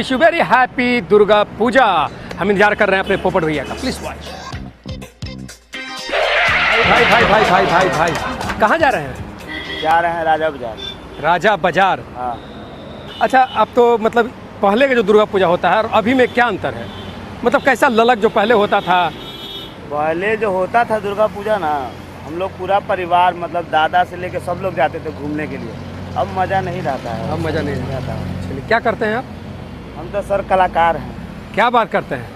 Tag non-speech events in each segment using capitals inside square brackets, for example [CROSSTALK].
Wish you very happy Durga Puja हम इंतज़ार कर रहे हैं अपने पोपट भैया का। प्लीज़ वॉच भाई भाई भाई भाई भाई भाई। कहाँ जा रहे हैं? जा रहे हैं राजा बाज़ार। राजा बाज़ार। हाँ। अच्छा अब तो मतलब पहले का जो दुर्गा पूजा होता है और अभी में क्या अंतर है? मतलब कैसा ललक जो पहले होता था? पहले जो होता था दुर्गा पूजा ना हम लोग पूरा परिवार मतलब दादा से लेके सब लोग जाते थे घूमने के लिए। अब मज़ा नहीं रहता है। अब मज़ा नहीं आता है चलिए क्या करते हैं आप? हम तो सर कलाकार हैं। क्या बात करते हैं?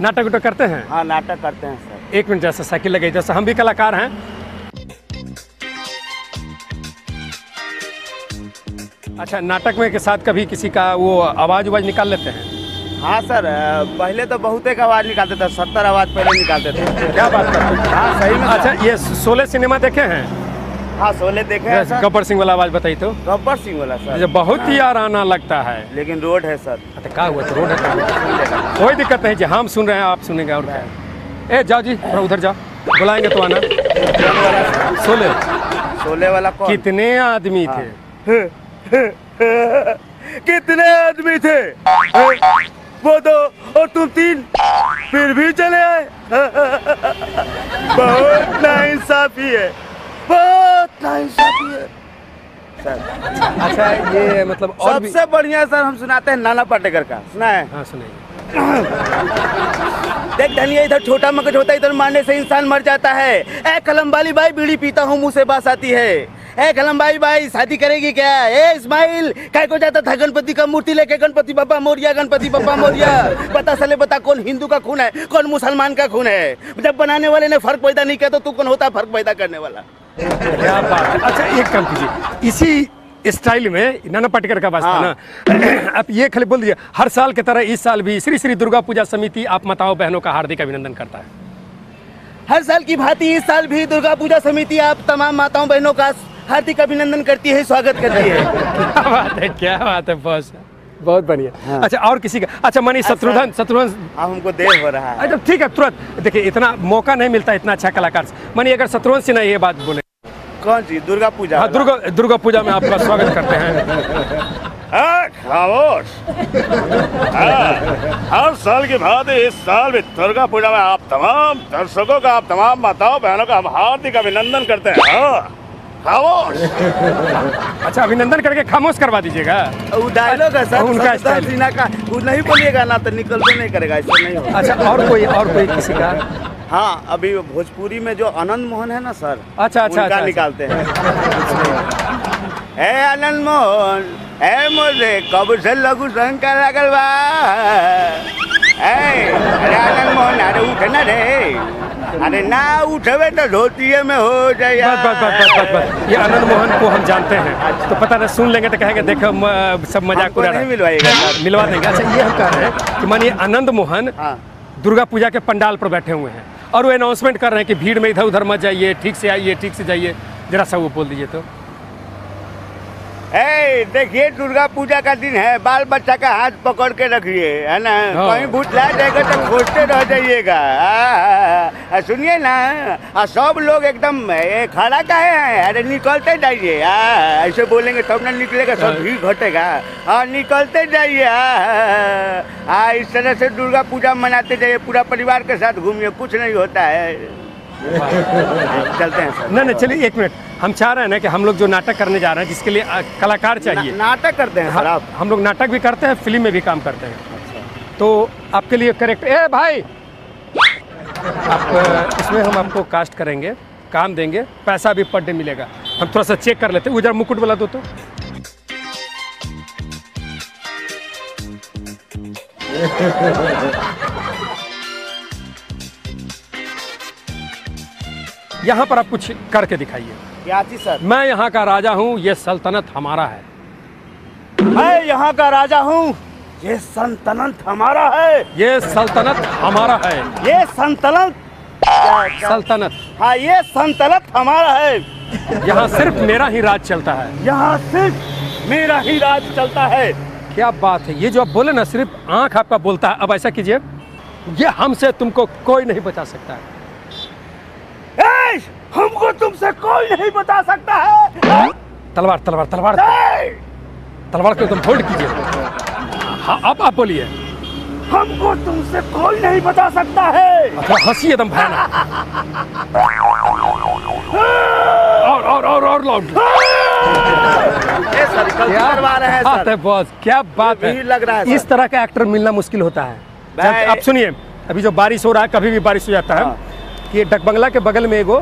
नाटक उटक करते हैं? हाँ नाटक करते हैं सर। एक मिनट जैसे साइकिल लगे जैसे हम भी कलाकार हैं। अच्छा नाटक में के साथ कभी किसी का वो आवाज़ उवाज निकाल लेते हैं? हाँ सर पहले तो बहुत एक आवाज़ निकालते थे सत्तर आवाज़ पहले निकालते थे। क्या बात करते हैं? हाँ सही में अच्छा ये शोले सिनेमा देखे हैं? हाँ शोले देखे हैं सर। गब्बर सिंह वाला आवाज़ बताई तो। गब्बर सिंह वाला सर। बहुत ही आराना लगता है। लेकिन रोड है सर। अच्छा क्या हुआ तो रोड है? तो कोई दिक्कत नहीं जी हम सुन रहे हैं आप सुनेंगे और क्या। ए जाओ जी थोड़ा उधर जाओ। बुलाएँगे तो आना। सोले शोले वाला कौन? कितने आदमी थे? [LAUGHS] कितने आदमी थे? वो दो और तुम तीन। फिर भी चले आए। [LAUGHS] बहुत नाइंसाफी है। बहुत नाइंसाफी है सर अच्छा ये मतलब और सबसे बढ़िया सर हम सुनाते हैं नाना पाटेकर का। सुना है? हाँ सुनाइए। [COUGHS] देख धनिया इधर छोटा मगज होता है इधर मारने से इंसान मर जाता है। ए कलम वाली बाई बीड़ी पीता हूँ मुँह से बास आती है। ए कलम भाई भाई शादी करेगी क्या? ए इस्माइल काय को जाता था गणपति का मूर्ति लेके गणपति बाबा मोरिया गणपति बाबा मोरिया। बता साले बता कौन हिंदू का खून है कौन मुसलमान का खून है? जब बनाने वाले ने फ़र्क पैदा नहीं किया तो तू कौन होता है फ़र्क पैदा करने वाला? क्या बात है। अच्छा एक काम कीजिए। इसी स्टाइल में नाना पाटेकर का बात था ना आप ये खाली बोल दीजिए हर साल की तरह इस साल भी श्री श्री दुर्गा पूजा समिति आप माताओं बहनों का हार्दिक अभिनंदन करता है। हर साल की भांति इस साल भी दुर्गा पूजा समिति आप तमाम माताओं बहनों का हार्दिक अभिनंदन करती है स्वागत करती है। [LAUGHS] क्या बात है क्या बात है बॉस बहुत बढ़िया। हाँ। अच्छा और किसी का अच्छा मानिए शत्रुघ्न शत्रुघ्न। हमको देर हो रहा है। अच्छा ठीक है तुरंत। देखिए इतना मौका नहीं मिलता इतना अच्छा कलाकार से। मानिए अगर शत्रुघ्न सिन्हा ये बात बोले। कौन सी? दुर्गा पूजा हाँ दुर्गा दुर्गा पूजा में आपका स्वागत करते हैं। हाँ, खामोश। हाँ, हर साल की भांति इस साल भी दुर्गा पूजा में आप तमाम दर्शकों का आप तमाम माताओं बहनों का हम हार्दिक अभिनंदन करते हैं। हाँ, खामोश। अच्छा अभिनंदन करके खामोश करवा दीजिएगा। वो डायलॉग है सर उनका स्टाइल। का वो नहीं बोलिएगा ना तो निकलते नहीं करेगा ऐसे नहीं अच्छा और कोई और कोई किसी का? हाँ अभी भोजपुरी में जो आनंद मोहन है ना सर अच्छा, अच्छा, अच्छा, निकालते हैं। ए आनंद मोहन ए मोरे कब से लघु शंकर लगल बा अरे आनंद मोहन अरे उठ ना रे। अरे ना उठवे तो धोतिये में हो जाए। बस बस बस बस बस बस। ये आनंद मोहन को हम जानते हैं। तो पता नहीं सुन लेंगे तो कहेंगे देखो सब मज़ाक उड़ा नहीं रहा है। मिलवा देंगे। अच्छा ये हम कह रहे हैं कि मानिए आनंद मोहन हाँ। दुर्गा पूजा के पंडाल पर बैठे हुए हैं। और वो अनाउंसमेंट कर रहे हैं कि भीड़ में इधर उधर मत जाइए, ठीक से आइए, ठीक से जाइए। जरा सा वो बोल दीजिए तो। ए देखिए दुर्गा पूजा का दिन है बाल बच्चा का हाथ पकड़ के रखिए है ना? कहीं भूत ला जाएगा तो खोजते रह जाइएगा। सुनिए ना आ, सब लोग एकदम खड़ा काहे हैं अरे निकलते जाइए ऐसे बोलेंगे तब ना निकलेगा सब हाँ। भीड़ घटेगा। हाँ निकलते जाइए आ, इस तरह से दुर्गा पूजा मनाते जाइए पूरा परिवार के साथ घूमिए कुछ नहीं होता है। [LAUGHS] चलते हैं सर। नहीं नहीं चलिए एक मिनट। हम चाह रहे हैं ना कि हम लोग जो नाटक करने जा रहे हैं जिसके लिए कलाकार चाहिए। ना- नाटक करते हैं सर आप। हम लोग नाटक भी करते हैं फ़िल्म में भी काम करते हैं। अच्छा। तो आपके लिए करेक्ट ए भाई! आप इसमें हम आपको कास्ट करेंगे काम देंगे पैसा भी पर डे मिलेगा। हम थोड़ा सा चेक कर लेते हैं। उधर मुकुट वाला दो तो। यहाँ पर आप कुछ करके दिखाइए। सर। मैं यहाँ का राजा हूँ ये सल्तनत हमारा है। मैं यहाँ का राजा हूँ ये सल्तनत हमारा है। ये सल्तनत हमारा है। ये सल्तनत सल्तनत। हाँ ये सल्तनत हमारा है। यहाँ सिर्फ़ मेरा ही राज चलता है। यहाँ सिर्फ़ मेरा ही राज चलता है। क्या बात है ये जो आप बोले ना सिर्फ़ आँख आपका बोलता है। अब ऐसा कीजिए ये हमसे तुमको कोई नहीं बचा सकता है। ए, हमको तुमसे कोई नहीं बता सकता है। तलवार तलवार तलवार। तलवार को एकदम होल्ड कीजिए। हाँ अब आप बोलिए। हमको तुमसे कोई नहीं बता सकता है। अच्छा हँसी एकदम भयानक और और और और लाउड हैं। बात सर। है बॉस क्या बात भीड़ लग रहा है, है इस तरह का एक्टर मिलना मुश्किल होता है। आप सुनिए अभी जो बारिश हो रहा है कभी भी बारिश हो जाता है हाँ। कि ये डकबंगला के बगल में एगो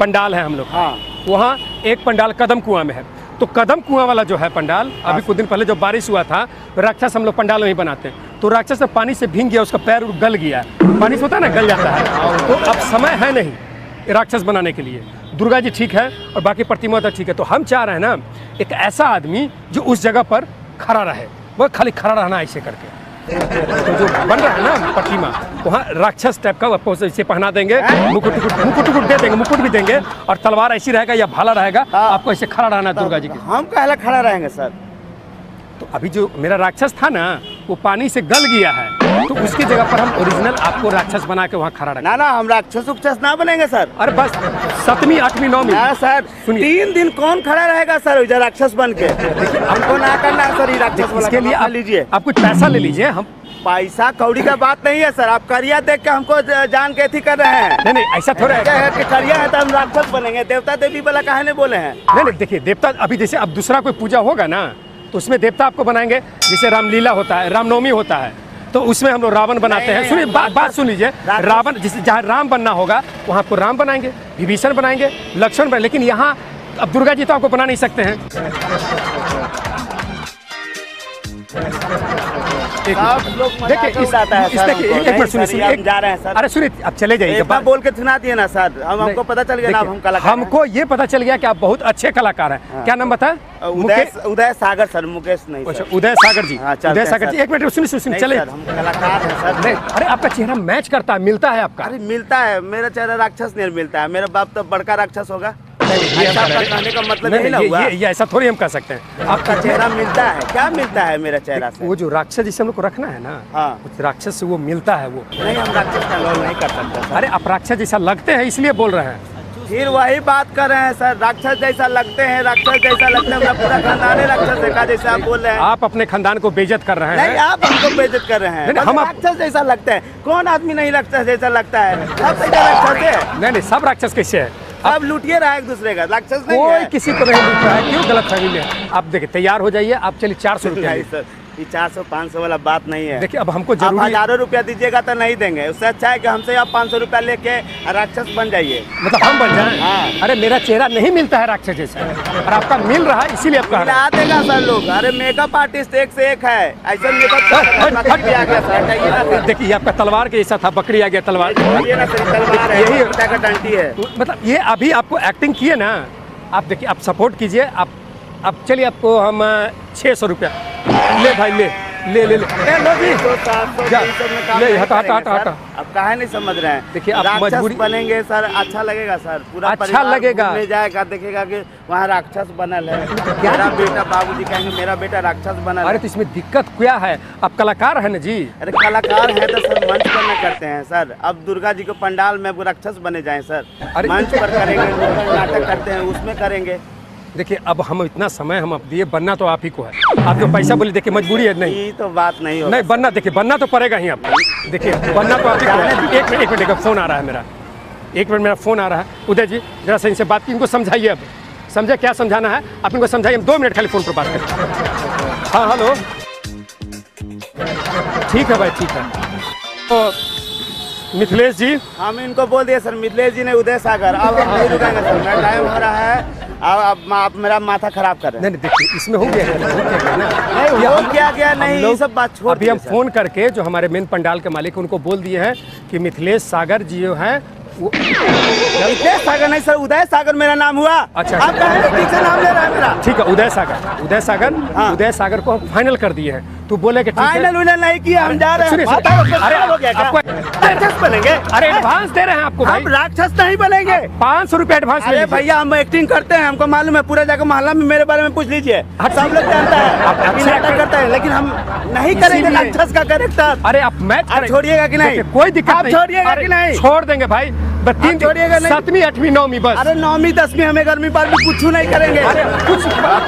पंडाल है हम लोग। हाँ। वहाँ एक पंडाल कदम कुआँ में है। तो कदम कुआँ वाला जो है पंडाल अभी कुछ दिन पहले जो बारिश हुआ था राक्षस हम लोग पंडाल में ही बनाते हैं। तो राक्षस में पानी से भींग गया उसका पैर गल गया पानी से होता है ना गल जाता है। तो अब समय है नहीं राक्षस बनाने के लिए। दुर्गा जी ठीक है और बाकी प्रतिमा तो ठीक है। तो हम चाह रहे हैं ना एक ऐसा आदमी जो उस जगह पर खड़ा रहे। वह खाली खड़ा रहना ऐसे करके। तो जो बन रहा है ना प्रतिमा वहाँ राक्षस टाइप का वो इसे पहना देंगे मुकुट मुकुट मुकुट मुकुट दे देंगे मुकुट भी देंगे और तलवार ऐसी रहेगा या भाला रहेगा हाँ। आपको ऐसे खड़ा रहना है दुर्गा जी के। हम कहला खड़ा रहेंगे सर। तो अभी जो मेरा राक्षस था ना वो पानी से गल गया है। तो उसकी जगह पर हम ओरिजिनल आपको राक्षस बना के वहाँ खड़ा रखें ना ना हम राक्षस उक्षस ना बनेंगे सर। अरे बस सतमी आठवीं नौवीं। सर तीन दिन कौन खड़ा रहेगा सर इधर राक्षस बन के हमको ना करना है सर ये राक्षस इसके काम, लिए आप लीजिए। आप कुछ पैसा ले लीजिए हम पैसा कौड़ी का बात नहीं है सर आप करिया देख के हमको जान के थी कर रहे हैं। नहीं नहीं ऐसा थोड़ा है। है कि करिया है तो हम राक्षस बनेंगे देवता देवी वाला कहा नहीं बोले हैं? नहीं नहीं देखिए देवता अभी जैसे अब दूसरा कोई पूजा होगा ना तो उसमें देवता आपको बनाएँगे जैसे रामलीला होता है रामनवमी होता है। तो उसमें हम लोग रावण बनाते हैं। सुनिए बात बात सुन लीजिए रावण जिस जहाँ राम बनना होगा वहाँ आपको राम बनाएँगे विभीषण बनाएँगे लक्ष्मण बनाएँगे लेकिन यहाँ अब दुर्गा जी तो आपको बना नहीं सकते हैं। एक सब लोग मिनट। मज़ाक देखिए इस, उड़ाता है सर देखिए हमको। एक मिनट सुनिए सुनिए। जा रहे हैं सर। अरे सुनिए चले जाइए बोल के सुना दिए ना सर। हम हमको पता चल गया ना हम कलाकार हमको ये पता चल गया कि आप बहुत अच्छे कलाकार हैं। क्या नाम बताए उदय उदय सागर सर मुकेश नहीं अच्छा उदय सागर जी। हाँ, उदय सागर जी एक मिनट सुनिए सुनिए चले। कलाकार हैं सर। अरे आपका चेहरा मैच करता है मिलता है आपका। अरे मिलता है मेरा चेहरा राक्षस नहीं मिलता है मेरा बाप तो बड़का राक्षस होगा। कहने का मतलब नहीं, ना हुआ? ये, ये, ये ऐसा थोड़ी हम कह सकते हैं। आपका चेहरा मिलता है? क्या मिलता है मेरा चेहरा से? वो जो राक्षस जिसे हम लोग को रखना है ना हाँ। उस राक्षस से वो मिलता है वो। नहीं हम राक्षस का नहीं कर सकते अरे आप राक्षस जैसा लगते हैं इसलिए बोल रहे हैं। फिर वही बात कर रहे हैं सर। राक्षस जैसा लगते हैं राक्षस जैसा लगते हैं पूरा खानदान ही राक्षस का जैसे आप बोल रहे हैं। आप अपने खानदान को बेजत कर रहे हैं। नहीं आप हमको बेजत कर रहे हैं। बस हम आप- राक्षस जैसा लगते हैं। कौन आदमी नहीं राक्षस जैसा लगता है? सब राक्षस है। नहीं नहीं सब राक्षस कैसे है? अब लुटिए रहा है एक दूसरे का राक्षस नहीं कोई किसी को नहीं लूट रहा है क्यों गलत फहमी में है? आप देखिए तैयार हो जाइए आप चलिए चार सौ [LAUGHS] रुपया ये चार सौ पाँच सौ वाला बात नहीं है। देखिए अब हमको आप ज़रूरी हज़ारों रुपया दीजिएगा तो नहीं देंगे। उससे अच्छा है कि हमसे आप पाँच सौ रुपया लेके राक्षस बन जाइए। मतलब हम बन जाएँ? हाँ। अरे मेरा चेहरा नहीं मिलता है राक्षस जैसा और आपका मिल रहा है इसीलिए आप कह मिला देगा सर लोग। अरे मेकअप आर्टिस्ट एक से एक है। ऐसा मेकअप देखिए आपका तलवार के जैसा था बकरी आ गया तलवार। है यही- डंटी है। मतलब ये अभी आपको एक्टिंग किए ना आप देखिए आप सपोर्ट कीजिए। आप अब चलिए आपको हम छः सौ रुपया। ले भाई ले ले ले ले। लो तो ले, हटा, हटा, हटा, हटा। अब काहे नहीं समझ रहे हैं? देखिए, आप मजबूरी- बनेंगे सर अच्छा लगेगा सर। पूरा अच्छा लगेगा। घूमने जाएगा देखेगा कि वहाँ राक्षस बनल है। मेरा? बेटा बाबूजी कहेंगे मेरा बेटा राक्षस बनल अरे तो इसमें दिक्कत क्या है? आप कलाकार हैं ना जी। अरे कलाकार है तो सर मंच पर न करते हैं सर। अब दुर्गा जी को पंडाल में राक्षस बने जाए सर। मंच पर [LAUGHS] करेंगे नाटक करते हैं उसमें करेंगे। देखिए अब हम इतना समय हम अब दिए बनना तो आप ही को है। आप जो पैसा बोले देखिए मजबूरी है नहीं। तो बात नहीं होगा नहीं बनना देखिए बनना तो पड़ेगा ही आप देखिए बनना तो आप ही को है। एक मिनट एक मिनट फ़ोन आ रहा है मेरा। एक मिनट मेरा फ़ोन आ रहा है। उदय जी जरा से इनसे बात की इनको समझाइए अब। समझे क्या समझाना है? आप इनको समझाइए हम दो मिनट खाली फ़ोन पर बात करें। हाँ हेलो। ठीक है भाई ठीक है। तो मिथिलेश जी? हम इनको बोल दिए सर मिथिलेश जी ने उदय सागर। अब हम नहीं रुकेंगे सर टाइम हो रहा है। अब अब आप मेरा माथा खराब कर रहे हैं नहीं नहीं देखिए इसमें हो गया क्या? हो क्या नहीं, हो हम- क्या नहीं, ये सब बात छोड़ अभी हम फ़ोन करके जो हमारे मेन पंडाल के मालिक उनको बोल दिए हैं कि मिथिलेश सागर जी जो हैं मिथिलेश सागर नहीं सर उदय सागर मेरा नाम हुआ अच्छा। आप कहे ठीक से नाम ले रहे हैं मेरा ठीक है उदय सागर उदय सागर हाँ। उदय सागर को हम फाइनल कर दिए हैं तू बोले कि फाइनल है नहीं किया हम जा रहे हैं। अरे, हो गया क्या? आपको- राक्षस बनेंगे? अरे एडवांस दे रहे हैं आपको भाई। हम राक्षस नहीं बनेंगे। पाँच सौ रुपये एडवांस अरे भैया हम एक्टिंग करते हैं हमको मालूम है पूरा जाकर मोहल्ला में मेरे बारे में पूछ लीजिए। हाँ, सब लोग जानता है अभी नाटक करते हैं लेकिन हम नहीं करेंगे राक्षस का कैरेक्टर अरे आप मैच छोड़िएगा कि नहीं? कोई दिक्कत नहीं। छोड़िएगा कि नहीं? छोड़ देंगे भाई। तीन छोड़िएगा नहीं? सातवीं आठवीं नौवीं बस। अरे नौवीं दसवीं हमें गर्मी पर भी कुछ नहीं करेंगे। अरे कुछ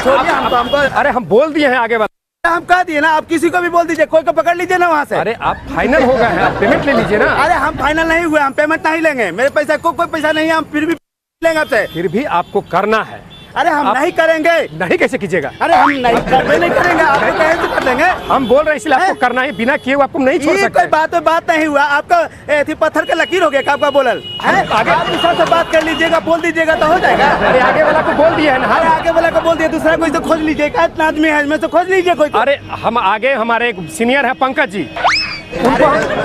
छोड़िए हमको अरे हम बोल दिए हैं आगे वाला। हम कह दिए ना आप किसी को भी बोल दीजिए कोई को पकड़ लीजिए ना वहाँ से। अरे आप फाइनल हो गए हैं आप पेमेंट ले लीजिए ना। अरे हम फाइनल नहीं हुए हम पेमेंट नहीं लेंगे। मेरे पैसा को कोई पैसा नहीं है हम फिर भी लेंगे आपसे। फिर भी आपको करना है। अरे हम नहीं करेंगे। नहीं कैसे कीजिएगा? अरे हम नहीं करबे नहीं करेंगे आप तो तो कर देंगे। हम बोल रहे हैं इसलिए आपको करना है बिना किए आपको नहीं छोड़ सकते। कोई बात बात नहीं हुआ। आपका ए, थी पत्थर का लकीर हो गया आपका बोलल? हैं? आगे- आप दूसरा से बात कर लीजिएगा बोल दीजिएगा तो हो जाएगा। अरे आगे वाला को बोल दिया है ना। अरे आगे वाला को बोल दिया दूसरा कोई से खोज लीजिएगा। इतना आदमी है इसमें से खोज लीजिए कोई अरे हम आगे हमारे एक सीनियर है पंकज जी। हम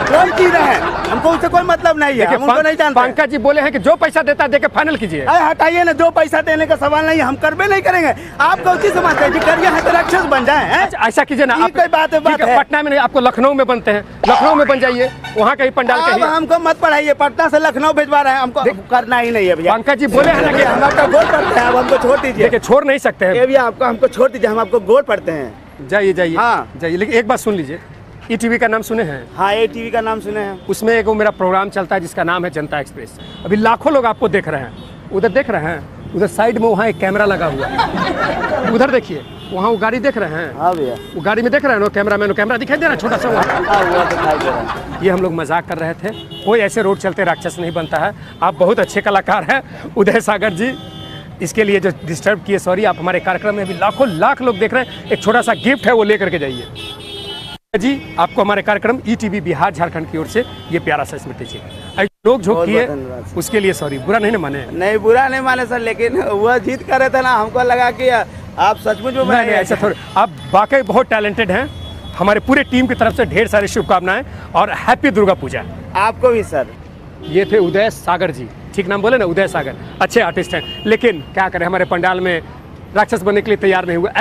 कौन चीज़ है? हमको उससे कोई मतलब नहीं है। हम उनको नहीं जानते। पंकज जी बोले हैं कि जो पैसा देता है दे के फाइनल कीजिए। अरे हटाइए ना जो पैसा देने का सवाल नहीं है, हम करबे नहीं करेंगे। आप कौन समझते हैं? जी करिए हैं तो राक्षस बन जाए अच्छा, ऐसा कीजिए ना आप, कोई बात है, बात है। पटना में नहीं आपको लखनऊ में बनते हैं। लखनऊ में बन जाइए वहाँ कहीं पंडाल कहीं हमको मत पढ़ाइए पटना से लखनऊ भिजवा रहे हैं हमको करना ही नहीं है भैया। पंकज जी बोले हैं ना देखिए, हम आपका गोल पढ़ते हैं अब हमको छोड़ दीजिए। देखिए छोड़ नहीं सकते ये हैं भी आपको हमको छोड़ दीजिए हम आपको गोल पढ़ते हैं। जाइए जाइए। हाँ। जाइए लेकिन एक बात सुन लीजिए। ई का नाम सुने हैं? हाँ ए टीवी का नाम सुने हैं। उसमें एक वो मेरा प्रोग्राम चलता है जिसका नाम है जनता एक्सप्रेस। अभी लाखों लोग आपको देख रहे हैं। उधर देख रहे हैं? उधर साइड में वहाँ एक कैमरा लगा हुआ है। उधर देखिए वहाँ वो गाड़ी देख रहे हैं। हाँ भैया। वो गाड़ी में देख रहे हैं ना कैमरा मैन कैमरा दिखाई दे रहा है छोटा सा वहाँ है ये हम लोग मज़ाक कर रहे थे। कोई ऐसे रोड चलते राक्षस नहीं बनता है। आप बहुत अच्छे कलाकार हैं उदय सागर जी। इसके लिए जो डिस्टर्ब किए सॉरी आप हमारे कार्यक्रम में भी लाखों लाख लोग देख रहे हैं। एक छोटा सा गिफ्ट है वो लेकर के जाइए। जी आपको हमारे कार्यक्रम ई टीवी बिहार झारखंड की ओर से ये प्यारा सा स्मृति चाहिए लोग जो किए। उसके लिए सॉरी बुरा नहीं ना माने? नहीं बुरा नहीं माने सर लेकिन वह जीत कर रहे थे ना हमको लगा कि आप सचमुच में नहीं ऐसा थोड़ा आप वाकई बहुत टैलेंटेड हैं। हमारे पूरे टीम की तरफ़ से ढेर सारी शुभकामनाएँ और हैप्पी दुर्गा पूजा। आपको भी सर। ये थे उदय सागर जी। ठीक नाम बोले ना उदय सागर। अच्छे आर्टिस्ट हैं। लेकिन क्या करें हमारे पंडाल में राक्षस बनने के लिए तैयार नहीं हुए।